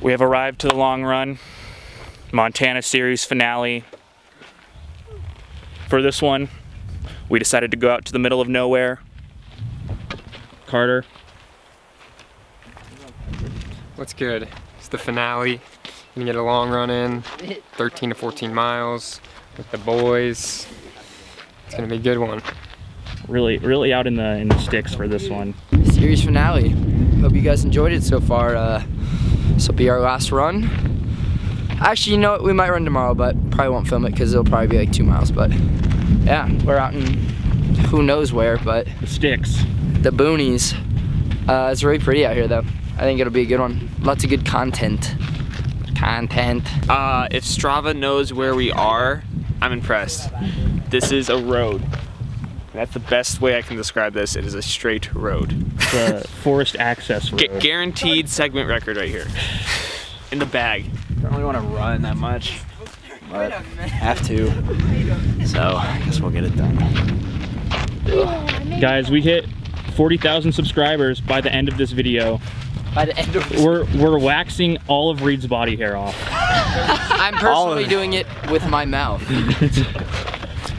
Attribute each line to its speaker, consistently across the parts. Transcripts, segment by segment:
Speaker 1: We have arrived to the long run, Montana series finale. For this one, we decided to go out to the middle of nowhere. Carter,
Speaker 2: What's good? It's the finale. You can get a long run in, 13 to 14 miles with the boys. It's gonna be a good one.
Speaker 1: really, really out in the in the sticks for this one.
Speaker 3: series finale. Hope you guys enjoyed it so far. Uh, this will be our last run. Actually, you know what? We might run tomorrow, but probably won't film it because it'll probably be like two miles. But yeah, we're out in who knows where, but
Speaker 1: The sticks.
Speaker 3: the boonies. Uh, it's really pretty out here, though. I think it'll be a good one. Lots of good content. Content.
Speaker 4: Uh, if Strava knows where we are, I'm impressed. This is a road. That's the best way I can describe this. It is a straight road.
Speaker 1: The forest access road.
Speaker 4: Gu- guaranteed segment record right here. In the bag.
Speaker 5: don't really want to run that much, but have to. So I guess we'll get it done.
Speaker 1: Guys, we hit 40,000 subscribers by the end of this video.
Speaker 3: By the end of this,
Speaker 1: We're we're waxing all of Reed's body hair off.
Speaker 3: I'm personally doing it with my mouth.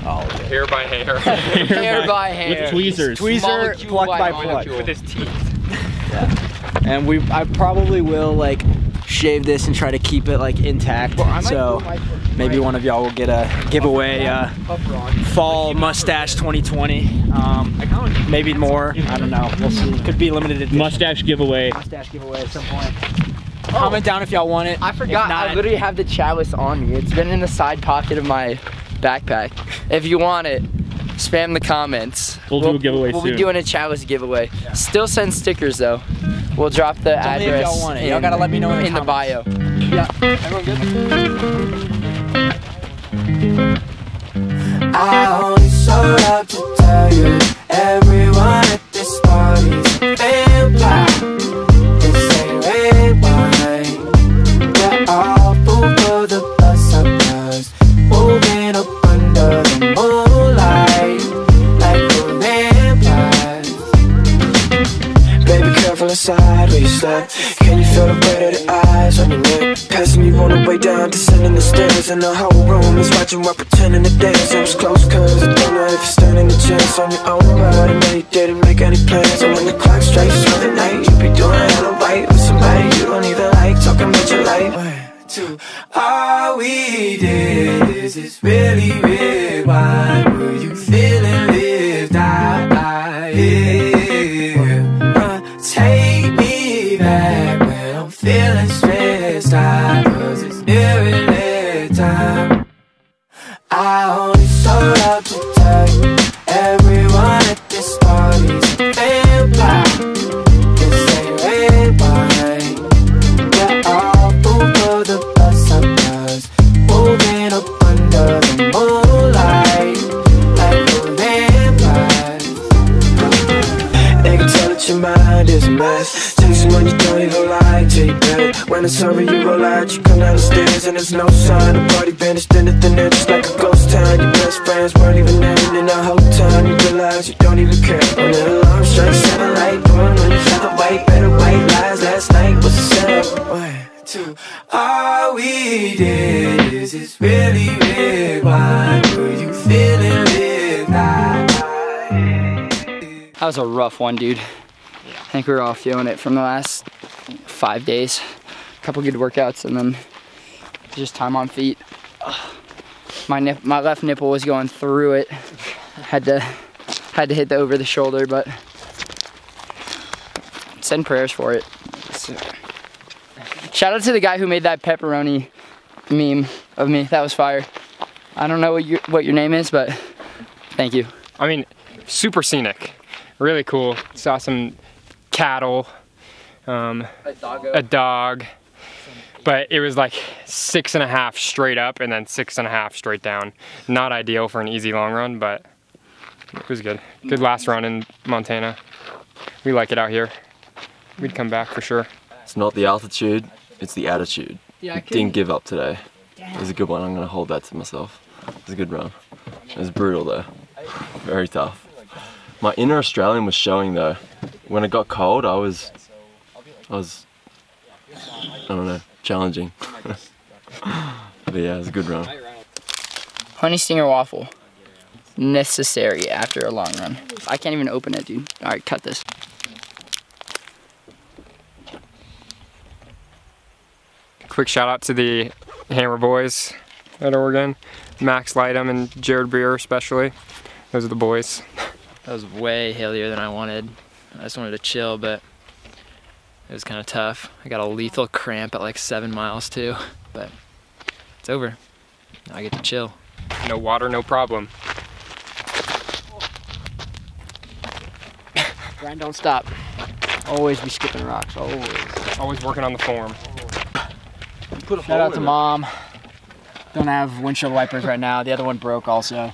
Speaker 2: Hair by hair.
Speaker 3: hair by hair.
Speaker 1: With tweezers.
Speaker 5: Tweezer, pluck by
Speaker 3: molecule.
Speaker 5: pluck.
Speaker 2: with his teeth. yeah.
Speaker 5: And we, I probably will like shave this and try to keep it like intact. So maybe one of y'all will get a giveaway uh, fall mustache 2020. Um, maybe more. I don't know. We'll see. Could be limited edition.
Speaker 1: Mustache giveaway.
Speaker 5: mustache giveaway at some point. Comment down if y'all want it.
Speaker 3: I forgot.
Speaker 5: Not,
Speaker 3: I literally have the chalice on me. It's been in the side pocket of my backpack. If you want it, spam the comments.
Speaker 1: We'll do a giveaway
Speaker 3: We'll
Speaker 1: soon.
Speaker 3: be doing a chalice giveaway. Still send stickers though. We'll drop the
Speaker 5: Only if
Speaker 3: address.
Speaker 5: y'all want it. Y'all gotta let me know in the
Speaker 3: in the bio.
Speaker 6: I only showed up to tell you Can you feel the weight of the eyes on your neck? Passing you on the way down, descending the stairs, and the whole room is watching while pretending to dance. It was close, cause I don't know if you're standing a chance on your own, I know you didn't make any plans. And when the clock strikes for the night, you be doing hella right with somebody you don't even like, talking about your life. One, two, all we did is really red wine. Time. It's over, you roll out, you come down the stairs, and there's no sign. The party vanished into thin air, just like a ghost town. Your best friends weren't even there, and in the whole time, you realize you don't even care. When the alarm strikes, seven light, boom, when you felt the white, better white lies last night was a setup. One, two, all we did is this really red wine. Were you feeling lit?
Speaker 3: That was a rough one, dude. I think we were all feeling it from the last five days. A couple good workouts and then just time on feet. My nip, my left nipple was going through it. Had to had to hit the over the shoulder, but send prayers for it. Shout out to the guy who made that pepperoni meme of me. That was fire. I don't know what your what your name is, but thank you.
Speaker 2: I mean, super scenic. Really cool. Saw some cattle, um, a dog, but it was like six and a half straight up and then six and a half straight down. Not ideal for an easy long run, but it was good. Good last run in Montana. We like it out here. We'd come back for sure.
Speaker 7: It's not the altitude, it's the attitude.
Speaker 3: Yeah, I
Speaker 7: We didn't give up today. Damn. It was a good one. I'm gonna hold that to myself. It was a good run. It was brutal though. Very tough. My inner Australian was showing though. When it got cold, I was, I was I don't know, challenging. but yeah, it was a good run.
Speaker 3: Honey stinger waffle. Necessary after a long run. I can't even open it, dude. All right, cut this.
Speaker 2: Quick shout out to the Hammer boys at Oregon. Max Lightham and Jared Breer especially. Those are the boys.
Speaker 8: That was way hillier than I wanted. I just wanted to chill, but it was kind of tough. I got a lethal cramp at like seven miles too, but it's over. Now I get to chill.
Speaker 2: No water, no problem.
Speaker 3: Grind don't stop. Always be skipping rocks, always.
Speaker 2: Always working on the form.
Speaker 5: Shout out to mom. Don't have windshield wipers right now. The other one broke also,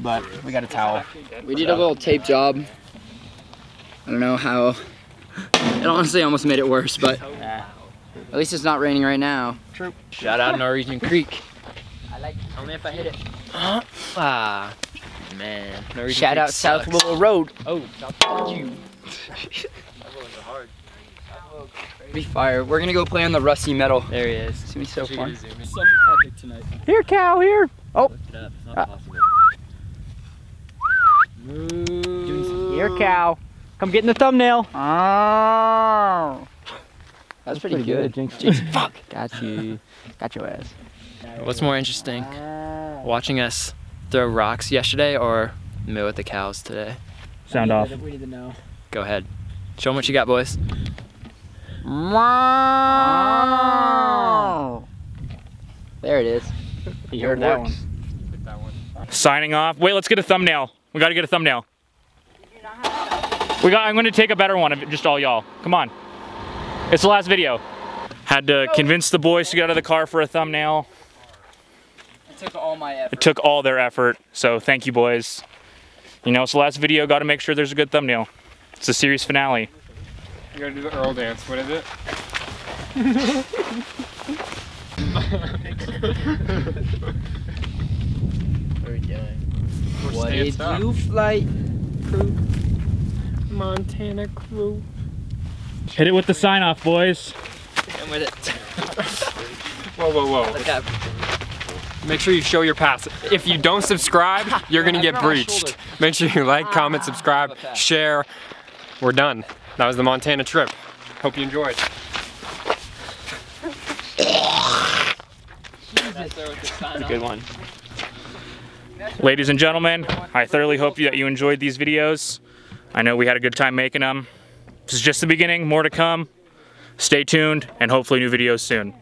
Speaker 5: but we got a towel.
Speaker 3: We did a little tape job. I don't know how. It honestly almost made it worse, but at least it's not raining right now. True.
Speaker 8: Shout out Norwegian Creek.
Speaker 3: I like it. only if I hit it.
Speaker 8: Ah, man. Norwegian
Speaker 3: Shout
Speaker 8: Creek
Speaker 3: out South
Speaker 8: sucks.
Speaker 3: Willow Road.
Speaker 8: Oh,
Speaker 3: Be fire. We're gonna go play on the rusty metal.
Speaker 8: there he is.
Speaker 3: It's gonna be so fun.
Speaker 5: Here, cow, here. Oh, here, cow. Come get in the thumbnail.
Speaker 3: Oh. That's pretty, good.
Speaker 5: Jinx.
Speaker 3: Fuck. Got you. Got your ass.
Speaker 8: What's more interesting, watching us throw rocks yesterday or moo at the cows today?
Speaker 1: Sound off.
Speaker 5: We need to know.
Speaker 8: Go ahead. Show them what you got, boys.
Speaker 3: There it is.
Speaker 5: You heard that one.
Speaker 1: Signing off. Wait, let's get a thumbnail. We gotta get a thumbnail. We got. I'm gonna take a better one of just all y'all. Come on. It's the last video. Had to convince the boys to get out of the car for a thumbnail.
Speaker 3: It took all my effort.
Speaker 1: It took all their effort, so thank you, boys. You know, it's the last video. Got to make sure there's a good thumbnail. It's the series finale.
Speaker 2: You gotta do the Earl dance. What is it?
Speaker 8: What are we doing?
Speaker 3: What did you flight crew?
Speaker 2: Montana crew.
Speaker 1: Hit it with the sign off, boys.
Speaker 8: I'm with it.
Speaker 2: Whoa, whoa, whoa.
Speaker 8: Look up.
Speaker 2: Make sure you show your pass. If you don't subscribe, you're gonna get
Speaker 3: Everyone on my
Speaker 2: breached. Make sure you like, comment, ah. subscribe, share. We're done. That was the Montana trip. Hope you enjoyed.
Speaker 4: A Good one.
Speaker 1: Ladies and gentlemen, I thoroughly hope that you enjoyed these videos. I know we had a good time making them. This is just the beginning, more to come. Stay tuned, and hopefully new videos soon.